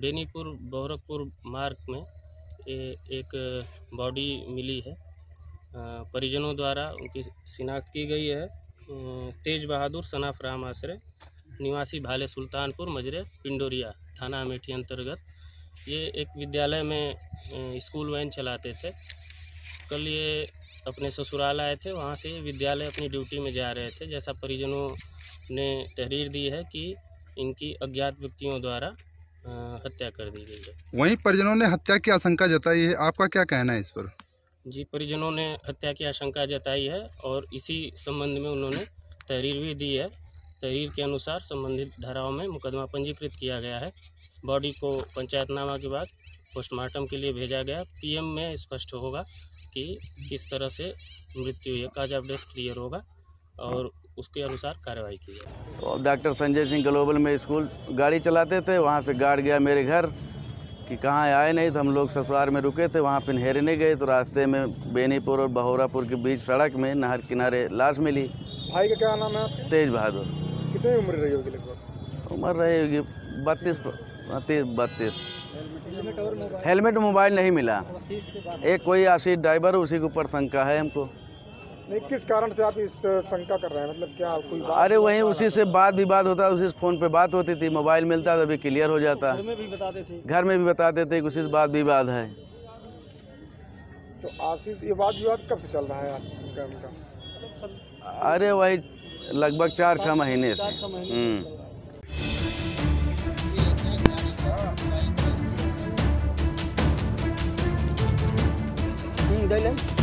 बेनीपुर बहरकपुर मार्ग में ए, एक बॉडी मिली है। परिजनों द्वारा उनकी शिनाख्त की गई है। तेज बहादुर सनाफ राम आश्रय निवासी भाले सुल्तानपुर मजरे पिंडोरिया थाना अमेठी अंतर्गत। ये एक विद्यालय में स्कूल वैन चलाते थे। कल ये अपने ससुराल आए थे वहाँ से विद्यालय अपनी ड्यूटी में जा रहे थे। जैसा परिजनों ने तहरीर दी है कि इनकी अज्ञात व्यक्तियों द्वारा हत्या कर दी गई है। वहीं परिजनों ने हत्या की आशंका जताई है। आपका क्या कहना है इस पर? जी परिजनों ने हत्या की आशंका जताई है और इसी संबंध में उन्होंने तहरीर भी दी है। तहरीर के अनुसार संबंधित धाराओं में मुकदमा पंजीकृत किया गया है। बॉडी को पंचायतनामा के बाद पोस्टमार्टम के लिए भेजा गया। पीएम में स्पष्ट होगा कि किस तरह से मृत्यु है काज ऑफ़ डेथ क्लियर होगा और उसके अनुसार कार्रवाई की जाएगी तो डॉक्टर संजय सिंह ग्लोबल में स्कूल गाड़ी चलाते थे वहाँ से गार्ड गया मेरे घर कि कहाँ आए नहीं तो हम लोग ससुराल में रुके थे वहाँ पिनहेरने गए तो रास्ते में बेनीपुर और बहोरापुर के बीच सड़क में नहर किनारे लाश मिली। भाई का क्या नाम है आपके? तेज बहादुर। कितनी उम्र रही होगी लगभग? उम्र रहेगी बत्तीस बत्तीस बत्तीस। Helmet mobile? नहीं मिला। एक कोई आशीष ड्राइवर उसी के ऊपर शंका है हमको। नहीं किस कारण से आप इस शंका कर रहे हैं? मतलब क्या कोई बात अरे वहीं उसी से बात विवाद होता उसी से फ़ोन पे बात होती थी मोबाइल मिलता तो अभी क्लियर हो जाता। घर में भी बताते थे। घर में भी बताते थे उसी से बात विवाद है। तो आशीष ये वाद विवाद कब से चल रहा है उनका? अरे वही लगभग चार छः महीने से। ले